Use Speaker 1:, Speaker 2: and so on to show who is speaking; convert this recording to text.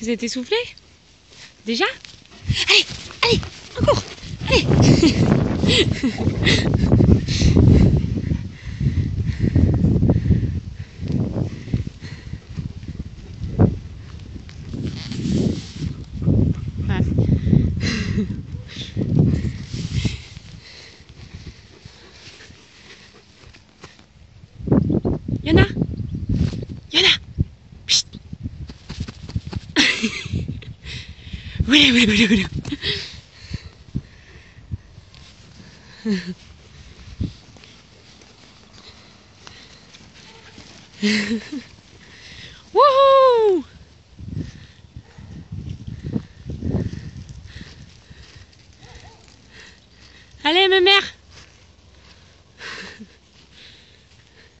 Speaker 1: Vous êtes essoufflé Déjà. Allez, allez, encore. Allez Voilà, voilà, voilà, voilà. Wouhou Allez, ma mère